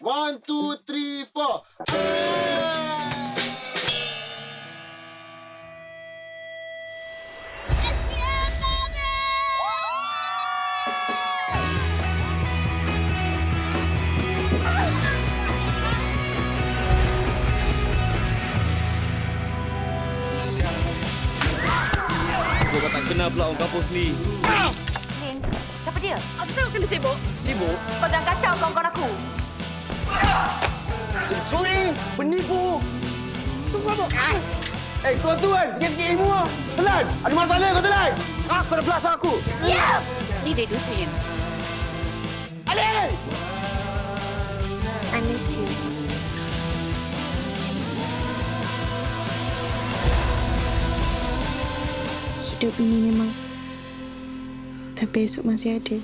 One, two, three, four. Kau tak kenal pula orang kampus ni. Lin, siapa dia? Apa sebab kena sibuk? Sibuk? Kau jangan kacau kawan-kawan aku. Curi! Penipu! Eh, kau tu kan? Sikit-sikit ilmu lah. Telan! Ada masalah kau telan! Ah, kau dah belasah aku! Ya! Leave it to him. Ali! I miss you. Hidup ini memang tak besok masih ada.